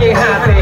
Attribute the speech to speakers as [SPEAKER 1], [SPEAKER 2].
[SPEAKER 1] get